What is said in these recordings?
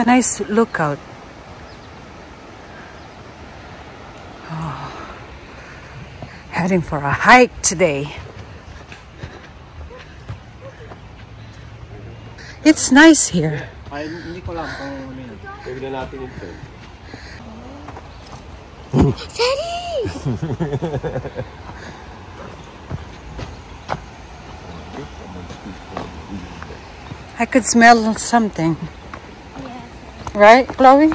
a nice lookout. Oh, heading for a hike today. It's nice here. Ay, hindi ko lang kung ano yun. Pwede natin yung film. I could smell something. Right, Chloe?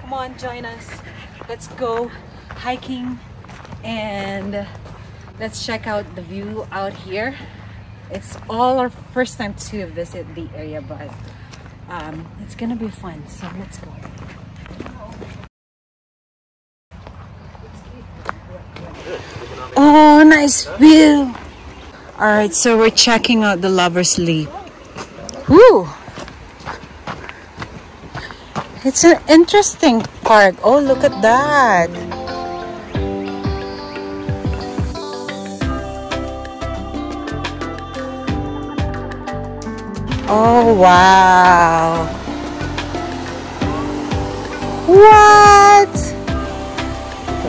Come on, join us. Let's go hiking and let's check out the view out here. It's all our first time to visit the area, but um, it's gonna be fun. So let's go. Oh, nice view. All right, so we're checking out the Lover's Leap. Woo! It's an interesting park. Oh, look at that. Oh, wow. What?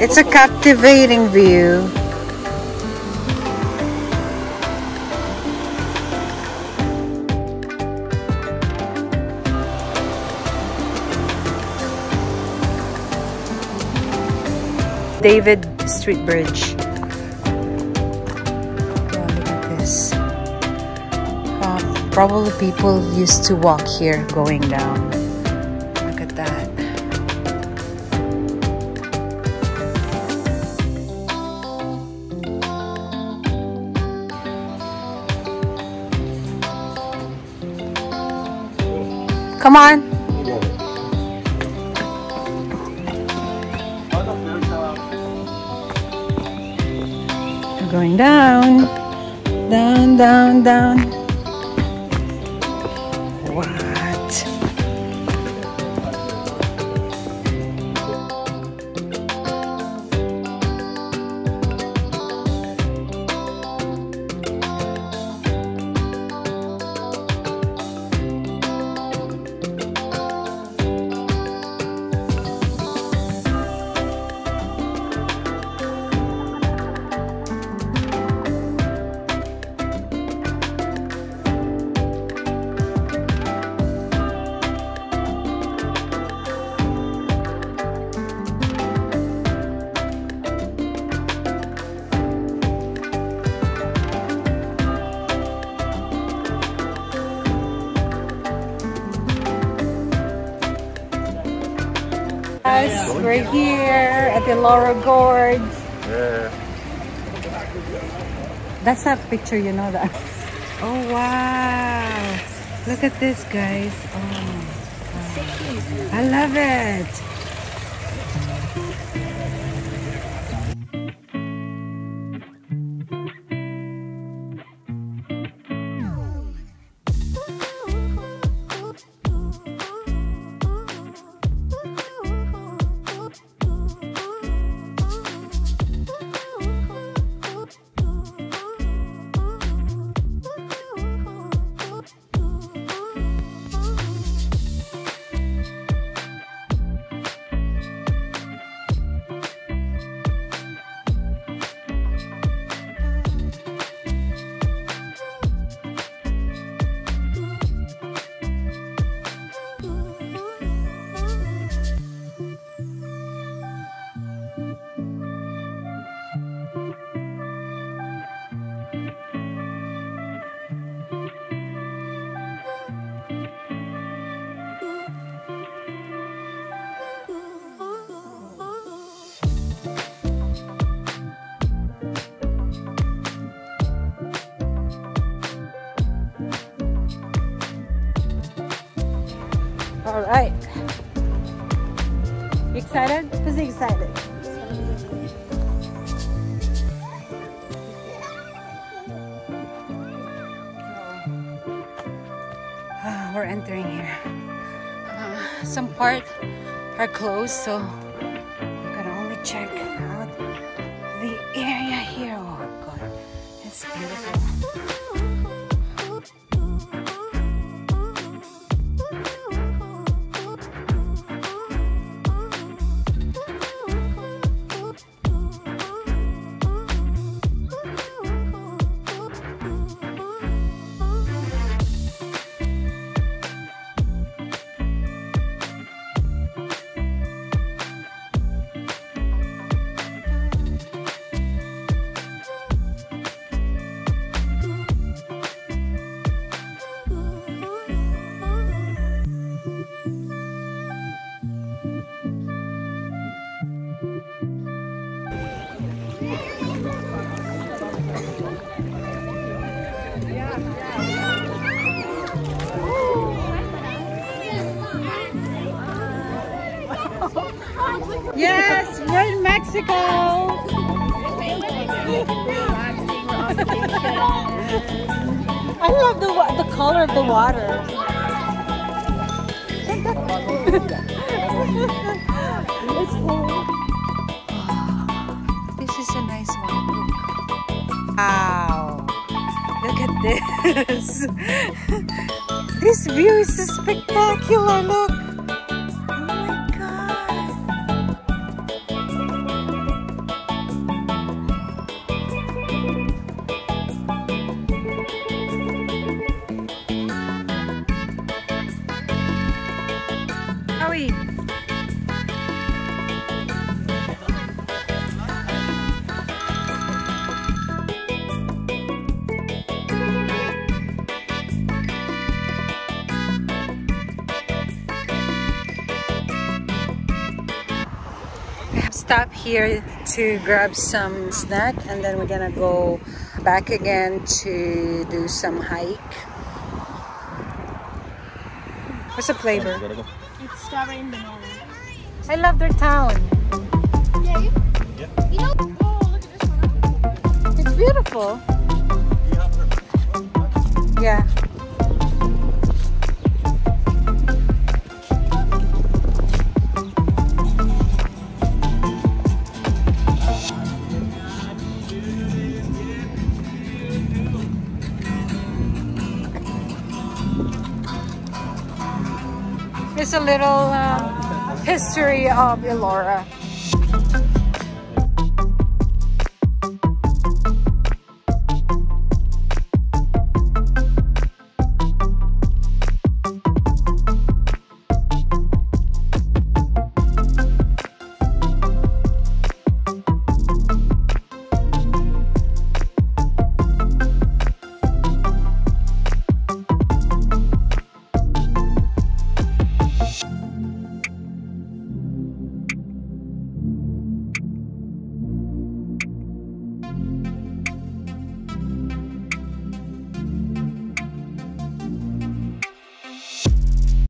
It's a captivating view. David Street Bridge. Wow, look at this. Um, probably people used to walk here going down. Look at that. Come on. Going down. Down, down, down. Guys, we're here at the Elora Gorge. Yeah. That's that picture, you know that. Oh wow! Look at this, guys. Oh, wow. I love it. All right. You excited? Who's excited? Ah, We're entering here. Uh, some part are closed, so I'm gonna only check out the area here. Oh God, it's beautiful. Popsicle. I love the the color of the water. cool. This is a nice one. Look. Wow. Look at this. this view is spectacular. Look. Here to grab some snack and then we're gonna go back again to do some hike. What's the flavor? Go. It's strawberry and banana. I love their town. Yeah, you, you know. Oh, look at this one. It's beautiful. Yeah. It's a little uh, history of Elora.